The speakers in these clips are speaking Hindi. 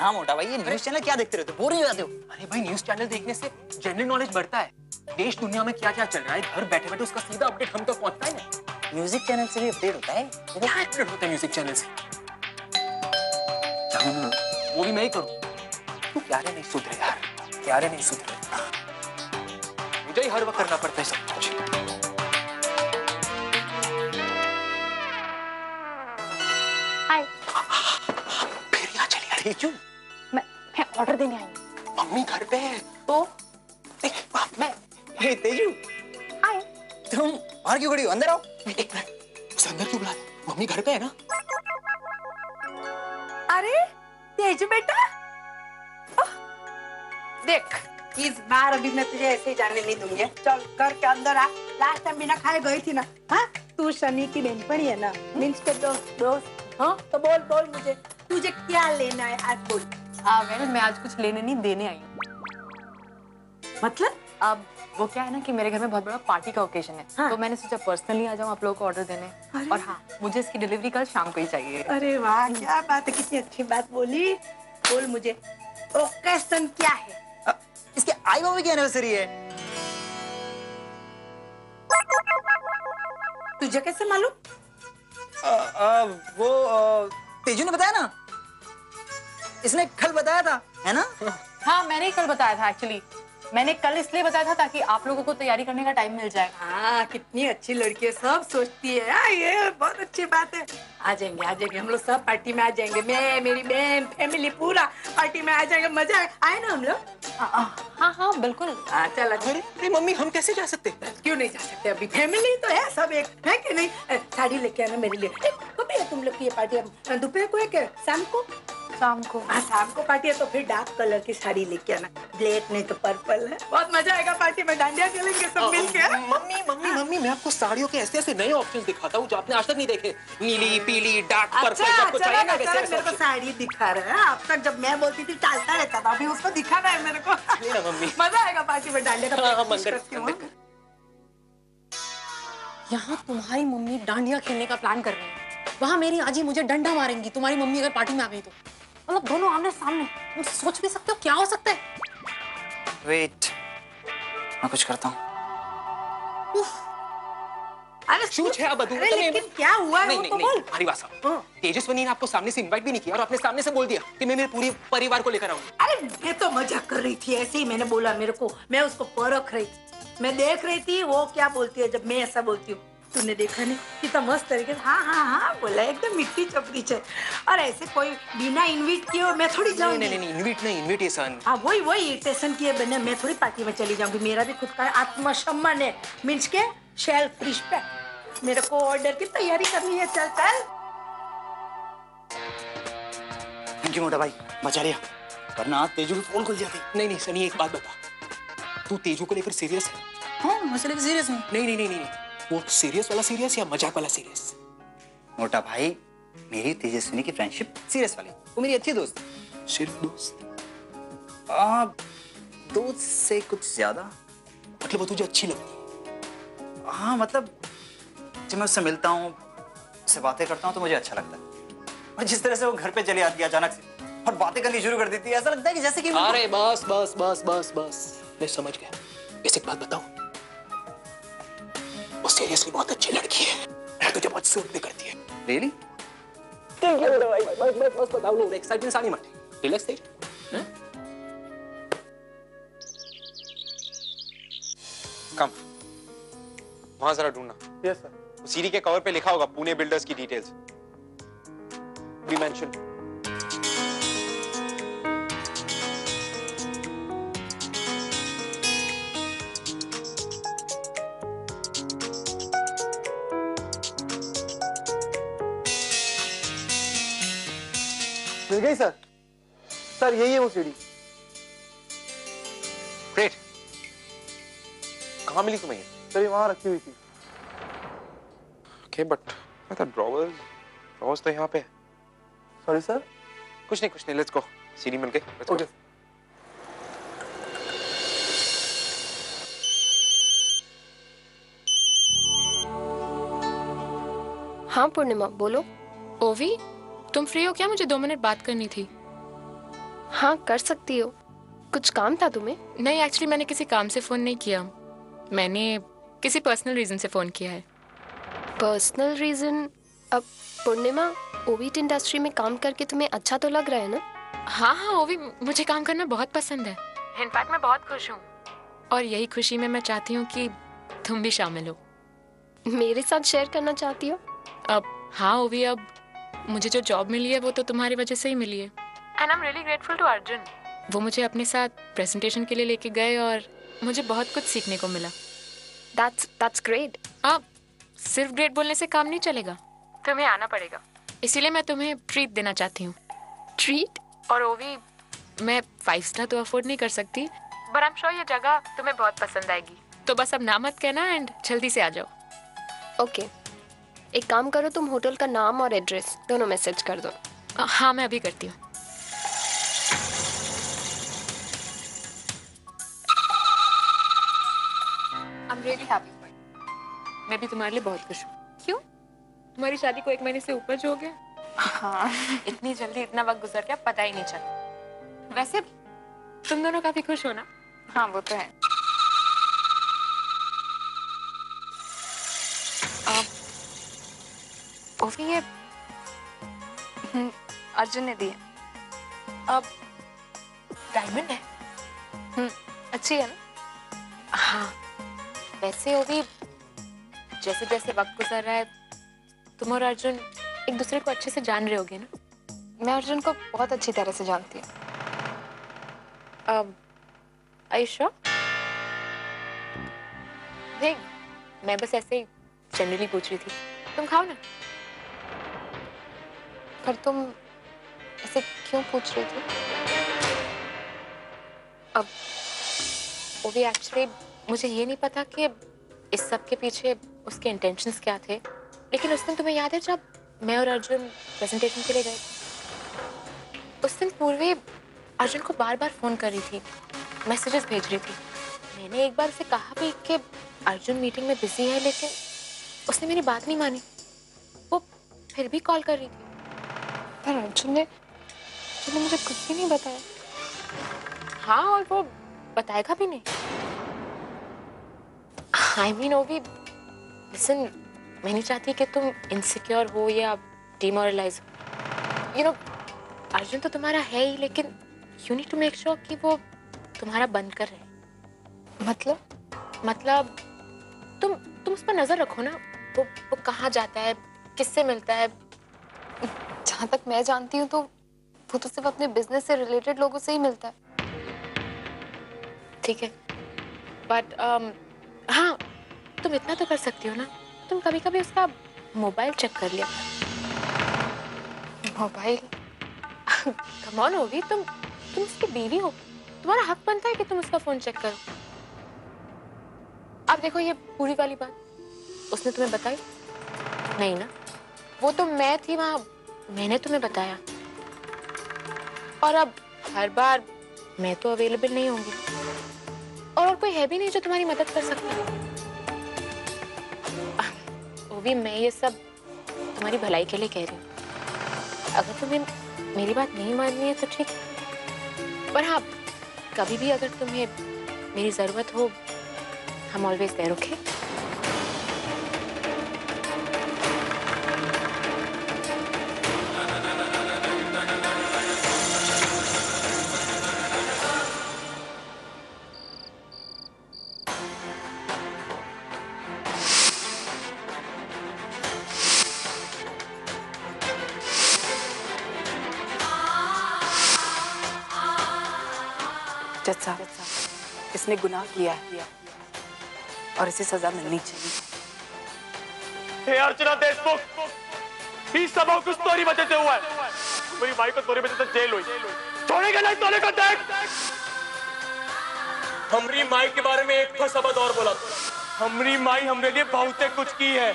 हाँ मोटा भाई ये न्यूज़ चैनल क्या देखते रहते हो? बोर हो जाते हो। अरे भाई न्यूज़ चैनल देखने से जनरल नॉलेज बढ़ता है। देश दुनिया में क्या क्या चल रहा है घर बैठे बैठे उसका सीधा अपडेट हम तक पहुँचता है ना म्यूज़िक चैनल से भी अपडेट होता है? क्या अपडेट होता है म्यूज़िक चैनल से? वो भी मैं ही करूँ। तू क्यारे नहीं सुधरे यार। क्यारे नहीं सुधरे। मुझे ही हर वक्त करना पड़ता है सब कुछ। हाय फिर मैं ऑर्डर देने आई मम्मी घर पे है तो मैं हे तेजू। हाय तुम बाहर क्यों खड़ी हो? अंदर आओ। एक मिनट उसे अंदर क्यों बुला मम्मी घर पे है ना? अरे तेजू बेटा। देख इस बार अभी मैं तुझे ऐसे ही जाने नहीं दूँगी चल घर के अंदर आ। लास्ट टाइम बिना खाए गई थी ना। हाँ तू शनि की बहनपणी है ना। मीन्स के दोस्त दोस्त हाँ तो बोल बोल मुझे। तुझे क्या लेना है? आज बोल। वेल मैं आज कुछ लेने नहीं देने आई हूँ। मतलब? अब वो क्या है ना कि मेरे घर में बहुत बड़ा पार्टी का ओकेजन है। हाँ। तो मैंने सोचा पर्सनली आ जाऊँ आप लोगों को ऑर्डर देने। और हाँ मुझे इसकी डिलीवरी कल शाम को ही चाहिए। अरे वाह क्या बात है कितनी अच्छी बात बोली। बोल मुझे ओकेशन क्या है? अ, इसके आई बाबा की एनिवर्सरी है। तुझे कैसे मालूम? वो तेजू ने बताया ना? इसने कल बताया था है ना? हाँ मैंने ही कल बताया था एक्चुअली मैंने कल इसलिए बताया था ताकि आप लोगों को तैयारी करने का टाइम मिल जाए। हाँ कितनी अच्छी लड़की है सब सोचती है हाँ, ये बहुत अच्छी बात है। आ जाएँगे आ जाएँगे हम लोग सब पार्टी में आ जाएँगे। मैं मेरी बहन फैमिली पूरा पार्टी में आ जाएँगे मज़ा आए आए ना हम लोग? हाँ हाँ बिल्कुल। हाँ चल अच्छा। अरे मम्मी हम कैसे जा सकते? क्यों नहीं जा सकते? अभी फैमिली तो है सब एक है कि नहीं? साड़ी लेके आना मेरे लिए। तुम लोग की ये पार्टी दोपहर को है शाम को? शाम को। हाँ शाम को पार्टी है तो फिर डार्क कलर की साड़ी लेके आना। ब्लैक नहीं तो पर्पल है। बहुत मज़ा आएगा पार्टी में डांडिया खेलेंगे सब मिलके। मम्मी मम्मी मम्मी मैं आपको साड़ियों के ऐसे ऐसे नए ऑप्शंस दिखाता हूँ जो आपने आज तक नहीं देखे। नीली पीली डार्क पर्पल अच्छा आपको चलो चाहिए ना ना वैसे मेरे को साड़ी दिखा रहा है। अब तक जब मैं बोलती थी टालता रहता था अभी उसको दिखाना है मेरे को। मम्मी। मज़ा आएगा पार्टी में डांडिया का हाँ, मंदिर- करती हूँ। यहाँ तुम्हारी मम्मी डांडिया खेलने का प्लान कर रही है। वहाँ मेरी आजी मुझे डंडा मारेंगी तुम्हारी मम्मी अगर पार्टी में आ गई तो। मतलब दोनों आमने सामने। तुम सोच भी सकते हो क्या हो सकता है? वेट मैं कुछ करता हूँ। अरे है अब अधूरा अरे तो लेकिन क्या हुआ है नहीं वो नहीं तो नहीं बोल। साहब हाँ। तेजस्वनी ने आपको सामने से इनवाइट भी नहीं किया और अपने सामने से बोल दिया कि मैं मेरे पूरे परिवार को लेकर आऊँगी। अरे मैं तो मज़ाक कर रही थी ऐसे ही मैंने बोला मेरे को। मैं उसको परख रही थी। मैं देख रही थी वो क्या बोलती है जब मैं ऐसा बोलती हूँ। तूने देखा नहीं? कितना मस्त तरीके से हाँ हाँ हाँ बोला एकदम मिट्टी चपड़ी से और ऐसे कोई बिना इनविट किए मैं थोड़ी नहीं जाऊँगी। नहीं नहीं इनविट नहीं इनविटेशन हाँ वही वही इरिटेशन किए बने मैं थोड़ी पार्टी में चली जाऊँगी। मेरा भी खुद का आत्मसम्मान है। मीन्स के सेल्फ रिस्पेक्ट मेरे को ऑर्डर की तैयारी करनी है। चल चल। थैंक यू मोटा भाई। बचा लिया। वरना आज तेजू की पोल खुल जाती नहीं नहीं सनी एक बात बता। तू तेजू को लेकर सीरियस है? हाँ मसले की सीरियस हूँ। नहीं नहीं नहीं नहीं। वो सीरियस वाला सीरियस या मज़ाक वाला सीरियस मोटा भाई मेरी तेजस्विनी की फ्रेंडशिप सीरियस वाली। वो मेरी अच्छी दोस्त सिर्फ़ दोस्त? आ, दोस्त से कुछ ज़्यादा? मतलब वो तुझे अच्छी लगती है? हाँ मतलब जब मैं उससे मिलता हूँ उससे बातें करता हूँ तो मुझे अच्छा लगता है। और जिस तरह से वो घर पे चली आती है अचानक से और बातें करनी शुरू कर देती है ऐसा लगता है कि जैसे कि अरे बस बस बस बस बस। मैं समझ गया। एक बात बताऊँ। सीरियसली बहुत अच्छी लड़की है। मैं तुझे बहुत सूट भी करती है। रियली थैंक यू भाई। बस बस बस बताओ लो एक्साइटमेंट सारी मत रिलैक्स थे कम वहाँ जरा ढूंढना। यस सर सीडी के कवर पे लिखा होगा पुणे बिल्डर्स की डिटेल्स बी मेंशन मिल गई सर सर यही है वो सीढ़ी. ग्रेट कहाँ मिली तुम्हें? ये सर ये वहाँ रखी हुई थी. ओके बट मैं था ड्रॉवर्स ड्रॉवर्स तो यहाँ पे है. सॉरी सर कुछ नहीं कुछ नहीं लेट्स गो सीडी मिल गई लेट्स ओके गो हाँ पूर्णिमा बोलो. ओवी? तुम फ्री हो क्या? मुझे दो मिनट बात करनी थी। हाँ कर सकती हो। कुछ काम था तुम्हें? नहीं एक्चुअली मैंने किसी काम से फ़ोन नहीं किया। मैंने किसी पर्सनल रीज़न से फ़ोन किया है। पर्सनल रीजन अब पूर्णिमा ओविट इंडस्ट्री में काम करके तुम्हें अच्छा तो लग रहा है ना? हाँ हाँ वो भी मुझे काम करना बहुत पसंद है। इनफैक्ट मैं बहुत खुश हूँ। और यही खुशी में मैं चाहती हूँ कि तुम भी शामिल हो। मेरे साथ शेयर करना चाहती हो? अब हाँ ओवी अब मुझे जो जॉब मिली है वो तो तुम्हारी वजह से ही मिली है। And I am really grateful to Arjun वो मुझे अपने साथ प्रेजेंटेशन के लिए लेके गए और मुझे बहुत कुछ सीखने को मिला। दैट्स दैट्स ग्रेट अब सिर्फ़ ग्रेट बोलने से काम नहीं चलेगा। तुम्हें आना पड़ेगा। इसीलिए मैं तुम्हें ट्रीट देना चाहती हूँ। ट्रीट और ओवी मैं फाइव स्टार तो अफोर्ड नहीं कर सकती। बट आई एम श्योर ये जगह तुम्हें बहुत पसंद आएगी। तो बस अब ना मत कहना एंड जल्दी से आ जाओ। ओके एक काम करो तुम होटल का नाम और एड्रेस दोनों मैसेज कर दो। हाँ मैं अभी करती हूँ। आई एम रियली हैप्पी मैं भी तुम्हारे लिए बहुत खुश हूँ। क्यों? तुम्हारी शादी को एक महीने से ऊपर जो हो गया। हाँ। इतनी जल्दी इतना वक्त गुजर गया पता ही नहीं चला। वैसे तुम दोनों काफ़ी खुश हो ना? हाँ वो तो है। ये? हम्म, अर्जुन ने दिए। अब डायमंड है। हम्म, अच्छी है ना? हाँ वैसे वो भी जैसे जैसे वक्त गुजर रहा है तुम और अर्जुन एक दूसरे को अच्छे से जान रहे होगे ना? मैं अर्जुन को बहुत अच्छी तरह से जानती हूँ। अब आयुषा देख मैं बस ऐसे ही जनरली पूछ रही थी। तुम खाओ ना। पर तुम ऐसे क्यों पूछ रही थी? अब वो भी एक्चुअली मुझे ये नहीं पता कि इस सब के पीछे उसके इंटेंशंस क्या थे। लेकिन उस दिन तुम्हें याद है जब मैं और अर्जुन प्रेजेंटेशन के लिए गए उस दिन पूर्वी अर्जुन को बार बार फ़ोन कर रही थी। मैसेजेस भेज रही थी। मैंने एक बार उसे कहा भी कि अर्जुन मीटिंग में बिज़ी है, लेकिन उसने मेरी बात नहीं मानी। वो फिर भी कॉल कर रही थी। पर अर्जुन ने अर्जुन ने मुझे कुछ भी नहीं बताया। हाँ और वो बताएगा भी नहीं। आई मीन वो भी लिसन मैं नहीं चाहती कि तुम इनसिक्योर हो या डिमोरलाइज हो। यू नो अर्जुन तो तुम्हारा है ही, लेकिन you need to make sure कि वो तुम्हारा बंद कर रहे मतलब? मतलब तुम तुम उस पर नज़र रखो ना, वो वो कहाँ जाता है, किससे मिलता है जहाँ तक मैं जानती हूँ तो वो तो सिर्फ़ अपने बिज़नेस से रिलेटेड लोगों से ही मिलता है। ठीक है? बट um, हाँ तुम इतना तो कर सकती हो ना? तुम कभी कभी उसका मोबाइल चेक कर लिया मोबाइल कम ऑन होगी तुम तुम उसकी बीवी हो। तुम्हारा हक बनता है कि तुम उसका फ़ोन चेक करो। अब देखो ये पूरी वाली बात। उसने तुम्हें बताई? नहीं ना? वो तो मैं थी वहाँ मैंने तुम्हें बताया। और अब हर बार मैं तो अवेलेबल नहीं होंगी। और, और कोई है भी नहीं जो तुम्हारी मदद कर सकता। वो भी मैं ये सब तुम्हारी भलाई के लिए कह रही हूँ। अगर तुम्हें मेरी बात नहीं माननी है तो ठीक। पर हाँ कभी भी अगर तुम्हें मेरी ज़रूरत हो हम ऑलवेज देर ओके इसने गुनाह किया है। और इसे सजा मिलनी चाहिए। हे अर्चना देशमुख ही सब कुछ तोरी वजह से हुआ है। मेरी माई को तोरी वजह से जेल हुई। छोड़ेगा नहीं तोरे को देख। हमरी माई के बारे में एक तो शब्द और बोला। हमरी माई हमरे लिए बहुत कुछ की है।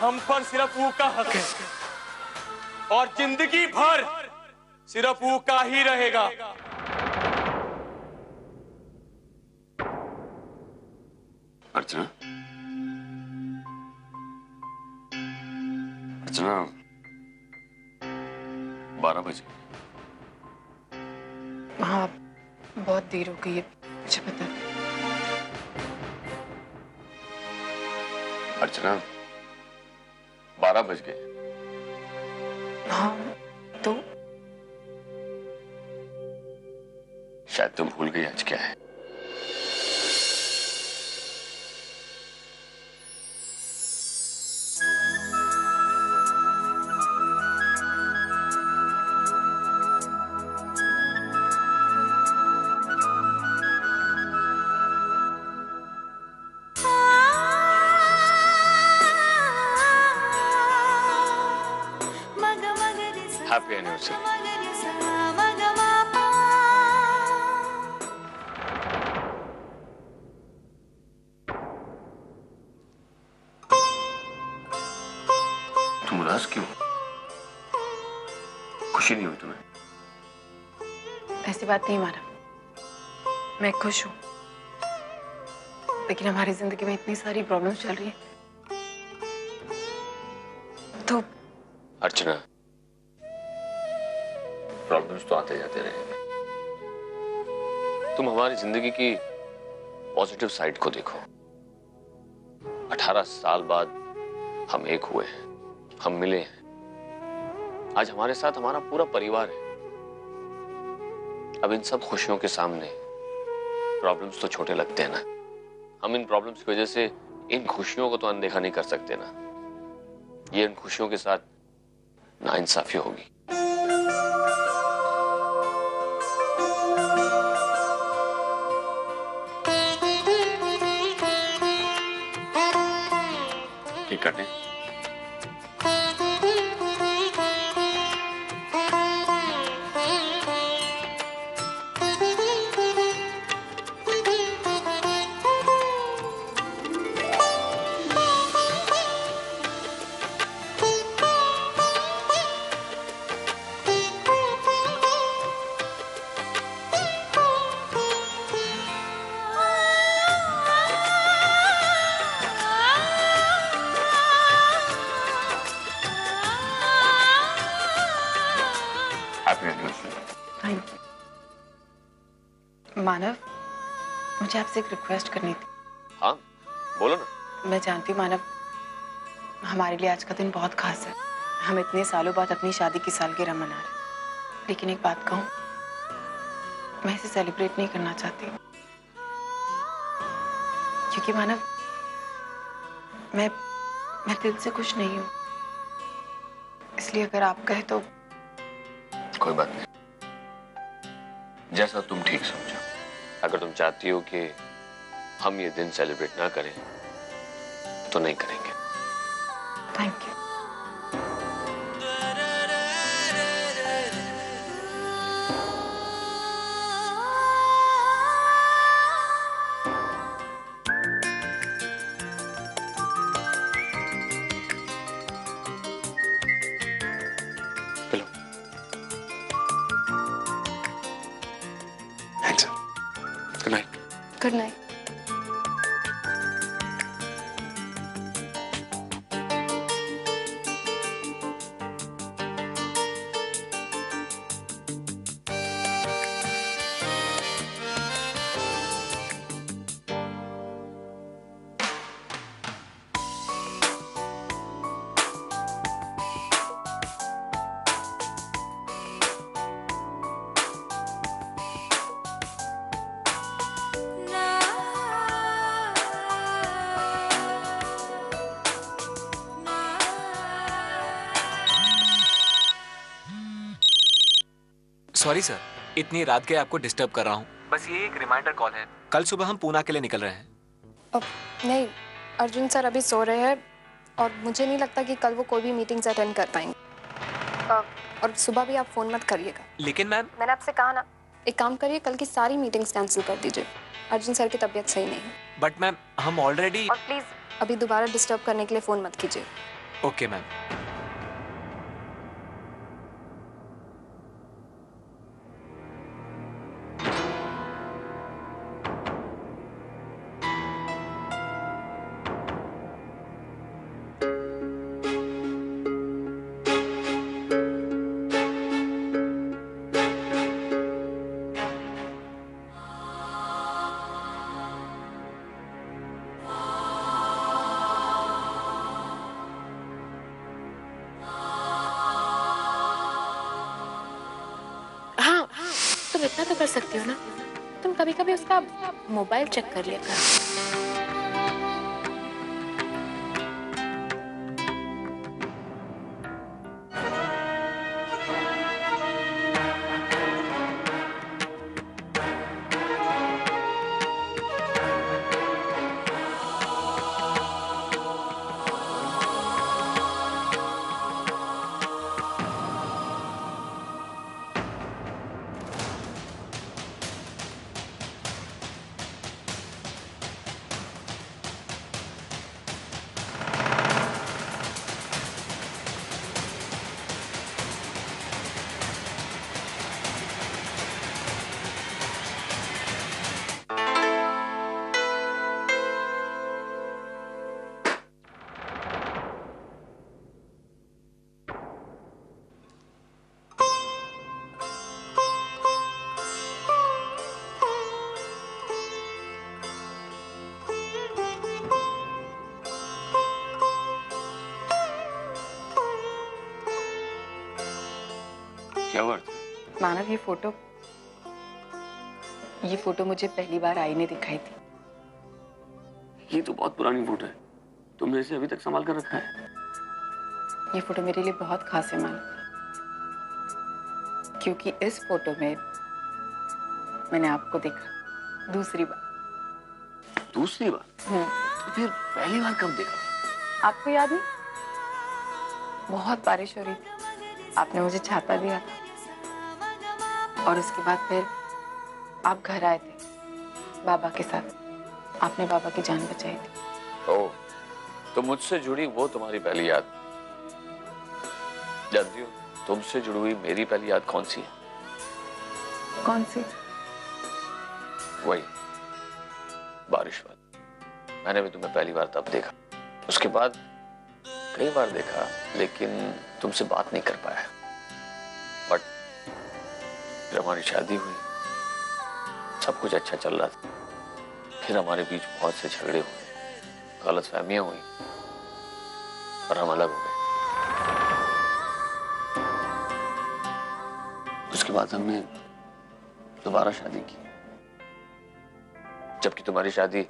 हम पर सिर्फ़ वो का हक है। और ज़िंदगी भर सिर्फ़ वो का ही रहेगा। अर्चना अर्चना बारह बजे। हाँ बहुत देर हो गई है मुझे पता है अर्चना बारह बज गए। हाँ तो शायद तुम भूल गई आज क्या है। तुम उदास क्यों? खुशी नहीं हुई तुम्हें? ऐसी बात नहीं मारा मैं खुश हूँ। लेकिन हमारी ज़िंदगी में इतनी सारी प्रॉब्लम्स चल रही है। तो अर्चना प्रॉब्लम्स तो आते जाते रहे। तुम हमारी ज़िंदगी की पॉजिटिव साइड को देखो। 18 साल बाद हम एक हुए हैं। हम मिले हैं। आज हमारे साथ हमारा पूरा परिवार है। अब इन सब खुशियों के सामने प्रॉब्लम्स तो छोटे लगते हैं ना। हम इन प्रॉब्लम्स की वजह से इन खुशियों को तो अनदेखा नहीं कर सकते ना। ये इन खुशियों के साथ नाइंसाफी होगी। ठीक। मुझे आपसे एक रिक्वेस्ट करनी थी। हाँ बोलो ना। मैं जानती हूँ मानव हमारे लिए आज का दिन बहुत खास है। हम इतने सालों बाद अपनी शादी की सालगिरह मना रहे लेकिन एक बात कहूँ मैं इसे सेलिब्रेट नहीं करना चाहती क्योंकि मानव मैं मैं दिल से खुश नहीं हूँ। इसलिए अगर आप कहे तो कोई बात नहीं। जैसा तुम ठीक समझो। अगर तुम चाहती हो कि हम ये दिन सेलिब्रेट ना करें तो नहीं करेंगे। Thank you good night sorry sir इतनी रात के आपको डिस्टर्ब कर रहा हूँ। बस ये एक रिमाइंडर कॉल है। कल सुबह हम पूना के लिए निकल रहे हैं। अब नहीं अर्जुन सर अभी सो रहे हैं और मुझे नहीं लगता कि कल वो कोई भी मीटिंग्स अटेंड कर पाएँगे। और सुबह भी आप फ़ोन मत करिएगा। लेकिन मैम मैंने आपसे कहा ना एक काम करिए कल की सारी मीटिंग्स कैंसिल कर दीजिए। अर्जुन सर की तबीयत सही नहीं है। बट मैम हम ऑलरेडी और प्लीज़ अभी दोबारा डिस्टर्ब करने के लिए फ़ोन मत कीजिए। ओके मैम इतना तो कर सकती हो ना? तुम कभी कभी उसका मोबाइल चेक कर लिया करो। मानव ये फ़ोटो ये फ़ोटो मुझे पहली बार आई ने दिखाई थी। ये तो बहुत पुरानी फ़ोटो है। तुमने इसे अभी तक संभाल कर रखा है? ये फ़ोटो मेरे लिए बहुत खास है मानव। क्योंकि इस फ़ोटो में मैंने आपको देखा। दूसरी बार। दूसरी बार? तो फिर पहली बार कब देखा? आपको याद नहीं बहुत बारिश हो रही थी। आपने मुझे छाता दिया था। और उसके बाद फिर आप घर आए थे बाबा के साथ। आपने बाबा की जान बचाई थी। ओ तो मुझसे जुड़ी वो तुम्हारी पहली याद। जानती हो तुमसे जुड़ी हुई मेरी पहली याद कौन सी है? कौन सी? वही बारिश वाली। मैंने भी तुम्हें पहली बार तब देखा। उसके बाद कई बार देखा लेकिन तुमसे बात नहीं कर पाया। फिर हमारी शादी हुई। सब कुछ अच्छा चल रहा था। फिर हमारे बीच बहुत से झगड़े हुए। गलत फहमियाँ हुई और हम अलग हो गए। उसके बाद हमने दोबारा शादी की। जबकि तुम्हारी शादी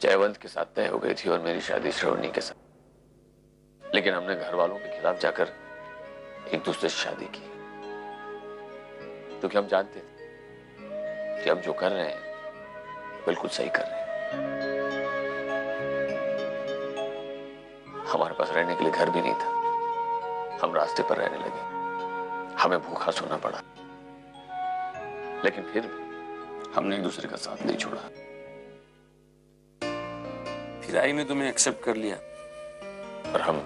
जयवंत के साथ तय हो गई थी और मेरी शादी श्रवणी के साथ। लेकिन हमने घर वालों के खिलाफ जाकर एक दूसरे से शादी की। क्योंकि हम जानते थे कि हम जो कर रहे हैं, बिल्कुल सही कर रहे हैं। हमारे पास रहने के लिए घर भी नहीं था। हम रास्ते पर रहने लगे। हमें भूखा सोना पड़ा। लेकिन फिर हमने एक दूसरे का साथ नहीं छोड़ा। फिर आई ने तुम्हें एक्सेप्ट कर लिया। और हम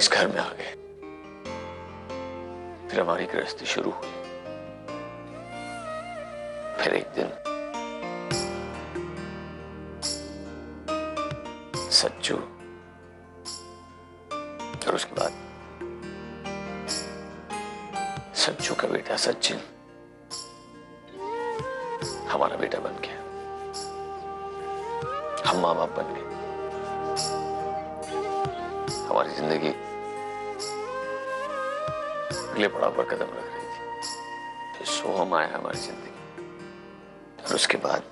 इस घर में आ गए। फिर हमारी गृहस्थी शुरू हुई। फिर एक दिन सच्चू और उसके बाद सच्चू का बेटा सचिन हमारा बेटा बन गया। हम माँ बाप बन गए। हमारी ज़िंदगी अगले पड़ाव पर कदम रख रही थी। सोहम आया हमारी ज़िंदगी। और उसके बाद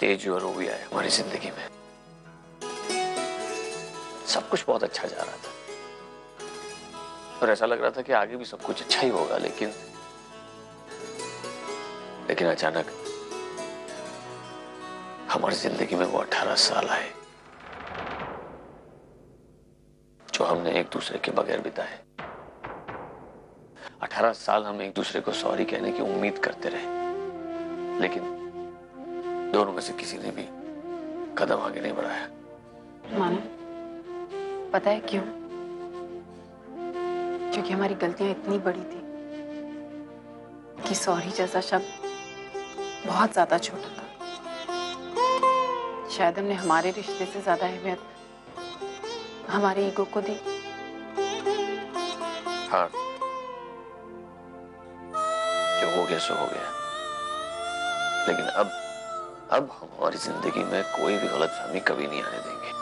तेज और भी आए हमारी ज़िंदगी में। सब कुछ बहुत अच्छा जा रहा था। और ऐसा लग रहा था कि आगे भी सब कुछ अच्छा ही होगा, लेकिन लेकिन अचानक हमारी ज़िंदगी में वो अठारह साल आए, जो हमने एक दूसरे के बगैर बिताए। अठारह साल हम एक दूसरे को सॉरी कहने की उम्मीद करते रहे। लेकिन दोनों में से किसी ने भी कदम आगे नहीं बढ़ाया। मानो पता है क्यों? क्योंकि हमारी गलतियाँ इतनी बड़ी थी कि सॉरी जैसा शब्द बहुत ज़्यादा छोटा था। शायद हमने हमारे रिश्ते से ज़्यादा अहमियत हमारे ईगो को दी। हाँ जो हो गया सो हो गया? लेकिन अब अब हमारी ज़िंदगी में कोई भी गलतफहमी कभी नहीं आने देंगे।